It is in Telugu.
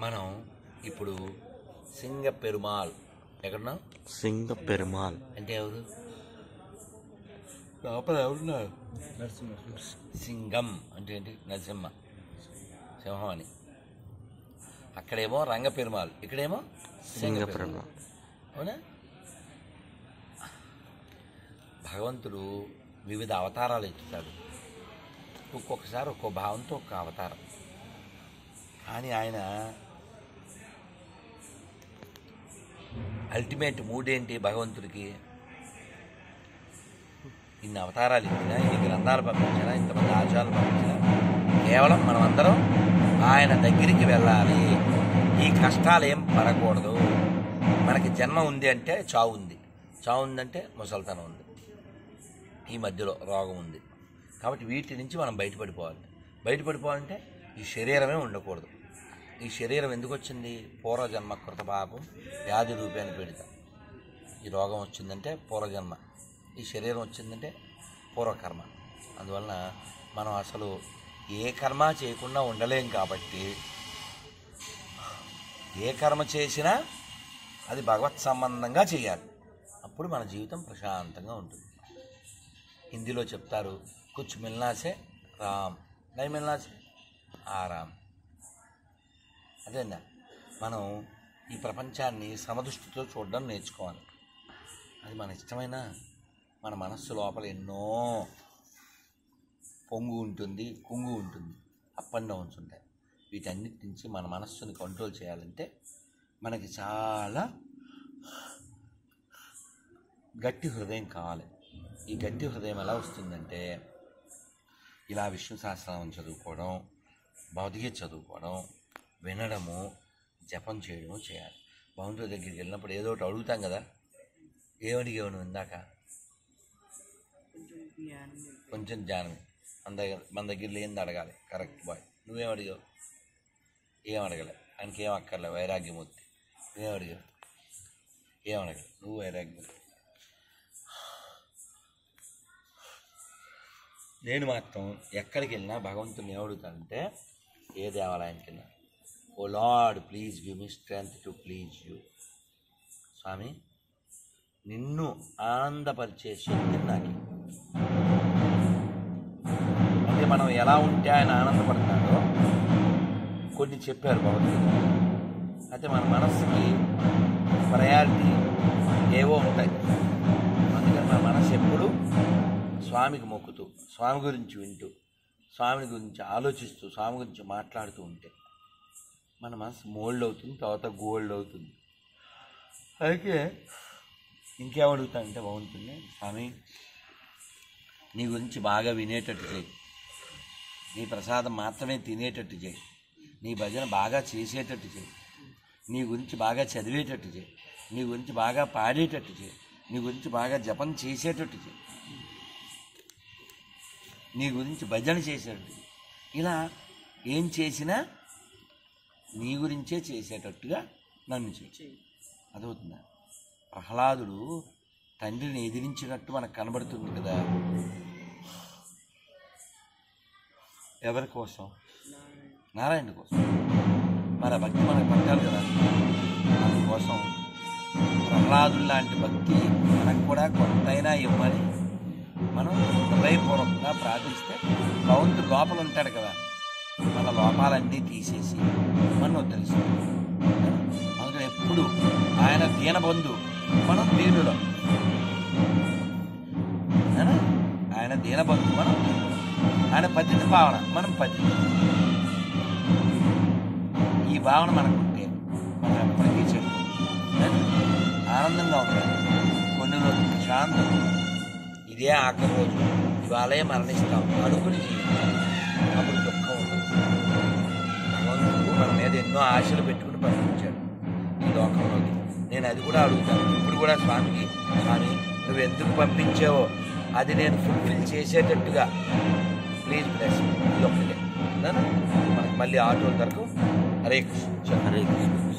మనం ఇప్పుడు సింగ పెరుమాల్ ఎక్కడున్నాం సింగ పెరుమాల్ అంటే ఎవరు? లోపల ఎవరున్నారు? సింగం అంటే ఏంటి? నరసింహ. సింహం అని. అక్కడేమో రంగ పెరుమాల్ ఇక్కడేమో సింగ పెరుమాల్ అవునా? భగవంతుడు వివిధ అవతారాలు ఎత్తుతాడు. ఒక్కొక్కసారి ఒక్కో భావంతో ఒక్క అవతారం. కానీ ఆయన అల్టిమేట్ మూడేంటి భగవంతుడికి? ఇన్ని అవతారాలు ఇచ్చినా ఇన్ని గ్రంథాలు పంపించినా ఇంతమంది ఆచారాలు పంపించినా కేవలం మనమందరం ఆయన దగ్గరికి వెళ్ళాలి. ఈ కష్టాలు ఏం పడకూడదు. మనకి జన్మ ఉంది అంటే చావు ఉంది. చావు ఉందంటే ముసల్తనం ఉంది. ఈ మధ్యలో రోగం ఉంది. కాబట్టి వీటి నుంచి మనం బయటపడిపోవాలి. బయటపడిపోవాలంటే ఈ శరీరమే ఉండకూడదు. ఈ శరీరం ఎందుకు వచ్చింది పూర్వజన్మ కృత పాపం వ్యాధి రూపాన్ని పెడతాం. ఈ రోగం వచ్చిందంటే పూర్వజన్మ. ఈ శరీరం వచ్చిందంటే పూర్వకర్మ. అందువలన మనం అసలు ఏ కర్మ చేయకుండా ఉండలేం కాబట్టి ఏ కర్మ చేసినా అది భగవత్ సంబంధంగా చేయాలి. అప్పుడు మన జీవితం ప్రశాంతంగా ఉంటుంది. హిందీలో చెప్తారు కుచ్ మిల్నాసే రామ్. నై మిల్నాసే? ఆరామ్ అదేనా? మనం ఈ ప్రపంచాన్ని సమదృష్టితో చూడడం నేర్చుకోవాలి. అది మన ఇష్టమైన మన మనస్సు లోపల ఎన్నో పొంగు ఉంటుంది కుంగు ఉంటుంది అప్ అండ్ డౌన్స్ ఉంటాయి. వీటన్నిటి నుంచి మన మనస్సుని కంట్రోల్ చేయాలంటే మనకి చాలా గట్టి హృదయం కావాలి. ఈ గట్టి హృదయం ఎలా వస్తుందంటే ఇలా విష్ణు సహస్రనామం చదువుకోవడం భౌతిక చదువుకోవడం వినడము జపం చేయడము చేయాలి. భగవంతుడి దగ్గరికి వెళ్ళినప్పుడు ఏదో ఒకటి అడుగుతాం కదా? ఏమడిగావు నువ్వు ఇందాక? కొంచెం జ్ఞానమే మన దగ్గర మన దగ్గర లేనిది అడగాలి. కరెక్ట్ బాయ్ నువ్వేం అడిగావు ఏం అడగలే ఆయనకి ఏం అక్కర్లే. వైరాగ్యమూర్తి. నువ్వేం అడిగావు ఏం అడగలే నువ్వు వైరాగ్యమూర్తి. నేను మాత్రం ఎక్కడికి వెళ్ళినా భగవంతుని ఏమడుగుతానంటే ఏ దేవాలయానికి వెళ్ళినా O lord please give me strength to please you స్వామి నిన్ను ఆనందపరిచే శక్తి నాకు. అంటే మనం ఎలా ఉంటే ఆయన ఆనందపడతాడో కొన్ని చెప్పారు భగవద్గీత. అయితే మన మనస్సుకి ప్రయారిటీ ఏవో ఉంటాయి. అందుకని మన మనసు ఎప్పుడు స్వామికి మొక్కుతూ స్వామి గురించి వింటూ స్వామి గురించి ఆలోచిస్తూ స్వామి గురించి మాట్లాడుతూ ఉంటే. మన మనసు మోల్డ్ అవుతుంది తర్వాత గోల్డ్ అవుతుంది. అయితే ఇంకేమడుగుతానంటే బాగుంటుంది స్వామి నీ గురించి బాగా వినేటట్టు చేయి. నీ ప్రసాదం మాత్రమే తినేటట్టు చేయి. నీ భజన బాగా చేసేటట్టు చేయి. నీ గురించి బాగా చదివేటట్టు చేయి. నీ గురించి బాగా పాడేటట్టు చేయి. నీ గురించి బాగా జపం చేసేటట్టు చేయి. నీ గురించి భజన చేసేటట్టు ఇలా ఏం చేసినా నీ గురించే చేసేటట్టుగా నన్ను చేయి. అదవుతుందా ప్రహ్లాదుడు తండ్రిని ఎదిరించినట్టు మనకు కనబడుతుంది కదా. ఎవరి కోసం? నారాయణ. కోసం. మరి ఆ భక్తి మనకు పట్టాలి కదా. అందుకోసం ప్రహ్లాదుడు లాంటి భక్తి మనకు కూడా కొంతైనా ఇవ్వమని మనం హృదయపూర్వకంగా ప్రార్థిస్తే భగవంతుడు లోపల ఉంటాడు కదా. మన లోపాలన్నీ తీసేసి మనం ఉద్ధరిస్తాం అందుకని ఎప్పుడు ఆయన దీనబంధు మనం దీనులం. ఆయన దీనబంధు మనం ఆయన పతిత భావన మనం పతి. ఈ భావన మనకుంటే మనం ఎప్పటికీ చెడు. ఆనందంగా ఉంటాం కొన్ని రోజులు ప్రశాంతం ఇదే ఆఖరి రోజు. ఇవాళే మరణిస్తాం. అనుకుని జీవితం ఎన్నో ఆశలు పెట్టుకుని పంపించాడు ఈ లోకంలోకి. నేను అది కూడా అడుగుతాను. ఇప్పుడు కూడా స్వామికి స్వామి నువ్వు ఎందుకు పంపించావో? అది నేను ఫుల్ఫిల్ చేసేటట్టుగా. ప్లీజ్ బ్లెస్ ఇది ఒక్కటే. మనకి మళ్ళీ ఆటోల వరకు హరే కృష్ణ. హరే కృష్ణ.